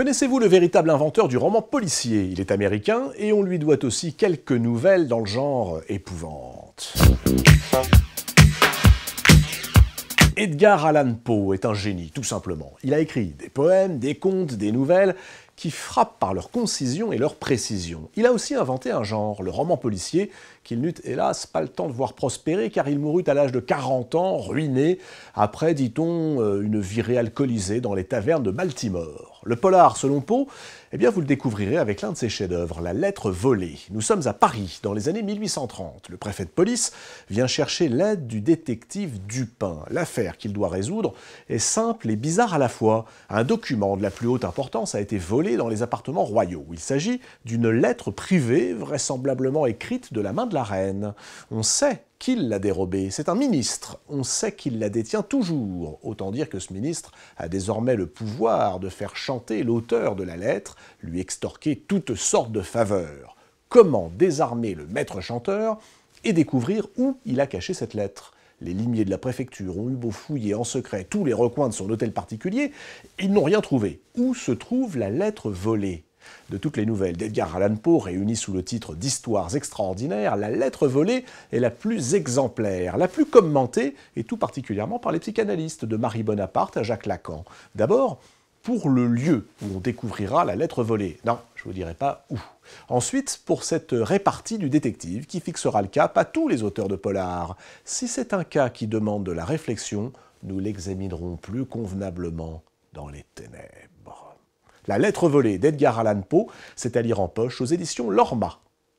Connaissez-vous le véritable inventeur du roman policier? Il est américain et on lui doit aussi quelques nouvelles dans le genre épouvante. Edgar Allan Poe est un génie, tout simplement. Il a écrit des poèmes, des contes, des nouvelles qui frappent par leur concision et leur précision. Il a aussi inventé un genre, le roman policier, qu'il n'eut hélas pas le temps de voir prospérer car il mourut à l'âge de 40 ans, ruiné, après, dit-on, euh, une virée alcoolisée dans les tavernes de Baltimore. Le polar, selon Poe, eh bien vous le découvrirez avec l'un de ses chefs-d'œuvre, La lettre volée. Nous sommes à Paris, dans les années 1830. Le préfet de police vient chercher l'aide du détective Dupin. L'affaire qu'il doit résoudre est simple et bizarre à la fois. Un document de la plus haute importance a été volé dans les appartements royaux. Il s'agit d'une lettre privée, vraisemblablement écrite de la main de la reine. On sait qu'il l'a dérobée. C'est un ministre. On sait qu'il la détient toujours. Autant dire que ce ministre a désormais le pouvoir de faire chanter l'auteur de la lettre, lui extorquer toutes sortes de faveurs. Comment désarmer le maître chanteur et découvrir où il a caché cette lettre? Les limiers de la préfecture ont eu beau fouiller en secret tous les recoins de son hôtel particulier, ils n'ont rien trouvé. Où se trouve la lettre volée? De toutes les nouvelles d'Edgar Allan Poe réunies sous le titre d'Histoires extraordinaires, la lettre volée est la plus exemplaire, la plus commentée, et tout particulièrement par les psychanalystes, de Marie Bonaparte à Jacques Lacan. D'abord, pour le lieu où on découvrira la lettre volée. Non, je ne vous dirai pas où. Ensuite, pour cette répartie du détective qui fixera le cap à tous les auteurs de polar. Si c'est un cas qui demande de la réflexion, nous l'examinerons plus convenablement dans les ténèbres. La lettre volée d'Edgar Allan Poe, c'est à lire en poche aux éditions Lorma.